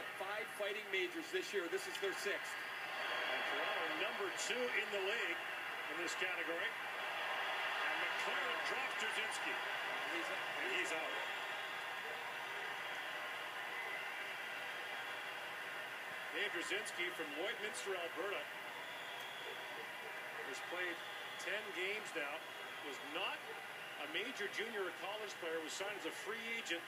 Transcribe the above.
got five fighting majors this year. This is their sixth. And Toronto number two in the league in this category. And McLaren drops Dziurzynski. He's, And he's out. Dave Dziurzynski from Lloydminster, Alberta, has played 10 games now. Was not a major junior or college player. Was signed as a free agent